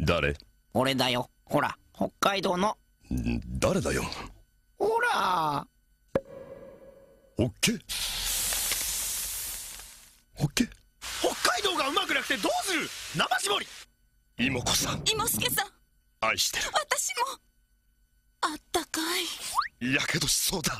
誰？俺だよ。ほら北海道の。誰だよ？ほら。ホッケホッケ北海道がうまくなくてどうする？生絞り。妹子さん。妹助さん。愛してる。私も。あったかい。やけどしそうだ。